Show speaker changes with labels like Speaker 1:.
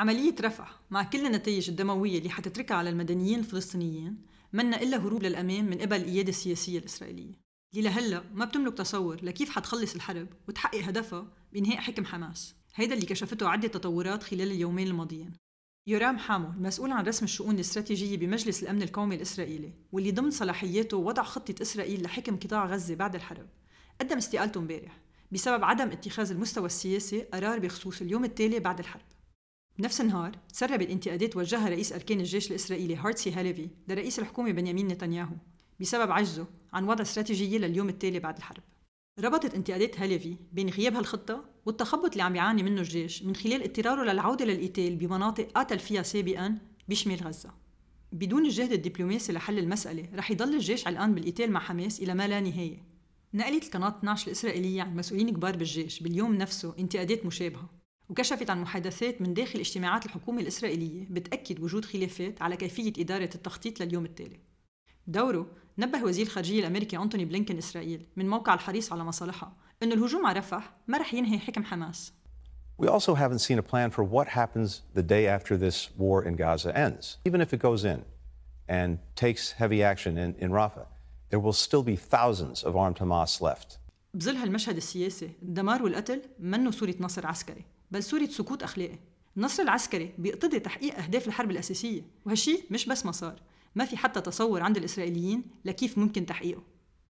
Speaker 1: عملية رفح مع كل النتائج الدموية اللي حتتركها على المدنيين الفلسطينيين منا إلا هروب للأمام من قبل القيادة السياسية الإسرائيلية. اللي لهلا ما بتملك تصور لكيف حتخلص الحرب وتحقق هدفها بإنهاء حكم حماس. هيدا اللي كشفته عدة تطورات خلال اليومين الماضيين. يورام حامو المسؤول عن رسم الشؤون الاستراتيجية بمجلس الأمن القومي الإسرائيلي واللي ضمن صلاحياته وضع خطة إسرائيل لحكم قطاع غزة بعد الحرب. قدم استقالته امبارح بسبب عدم اتخاذ المستوى السياسي قرار بخصوص اليوم التالي بعد الحرب. بنفس النهار تسرب الانتقادات وجهها رئيس أركان الجيش الإسرائيلي هارتسي هاليفي لرئيس الحكومة بنيامين نتنياهو بسبب عجزه عن وضع استراتيجية لليوم التالي بعد الحرب. ربطت انتقادات هاليفي بين غياب هالخطة والتخبط اللي عم بيعاني منه الجيش من خلال اضطراره للعودة للقتال بمناطق قاتل فيها سابقا بشمال غزة. بدون الجهد الدبلوماسي لحل المسألة رح يضل الجيش علقان بالقتال مع حماس إلى ما لا نهاية. نقلت القناة 12 الإسرائيلية عن مسؤولين كبار بالجيش باليوم نفسه انتقادات مشابهة. وكشفت عن محادثات من داخل اجتماعات الحكومة الإسرائيلية بتأكد وجود خلافات على كيفية إدارة التخطيط لليوم التالي دوره نبه وزير الخارجية الأمريكي أنتوني بلينكن إسرائيل من موقع الحريص على مصالحها أن الهجوم على رفح ما رح ينهي حكم حماس
Speaker 2: We also haven't seen a plan for what happens the day after this war in Gaza ends. Even if it goes in and takes heavy action in, in Rafah, there will still be thousands of armed Hamas left.
Speaker 1: بظل هالمشهد السياسي الدمار والقتل منه صورة نصر عسكري بل صورة سكوت أخلاقي. النصر العسكري بيقتضي تحقيق أهداف الحرب الأساسية وهالشي مش بس مسار ما في حتى تصور عند الإسرائيليين لكيف ممكن تحقيقه.